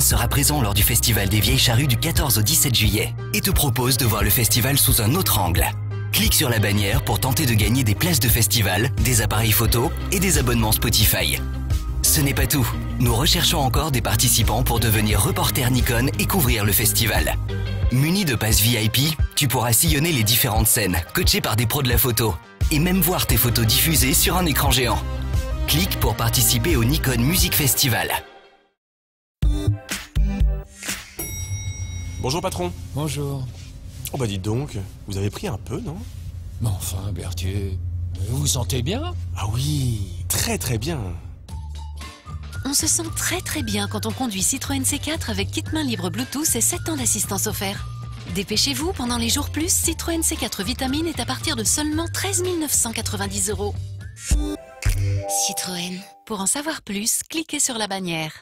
Sera présent lors du festival des Vieilles Charrues du 14 au 17 juillet et te propose de voir le festival sous un autre angle. Clique sur la bannière pour tenter de gagner des places de festival, des appareils photo et des abonnements Spotify. Ce n'est pas tout. Nous recherchons encore des participants pour devenir reporter Nikon et couvrir le festival. Muni de passe VIP, tu pourras sillonner les différentes scènes, coaché par des pros de la photo, et même voir tes photos diffusées sur un écran géant. Clique pour participer au Nikon Music Festival. Bonjour patron. Bonjour. Oh bah dites donc, vous avez pris un peu, non? Mais enfin, Berthier, vous vous sentez bien? Ah oui, très très bien. On se sent très très bien quand on conduit Citroën C4 avec kit main libre Bluetooth et 7 ans d'assistance offert. Dépêchez-vous, pendant les jours plus, Citroën C4 Vitamine est à partir de seulement 13 990 euros. Citroën. Pour en savoir plus, cliquez sur la bannière.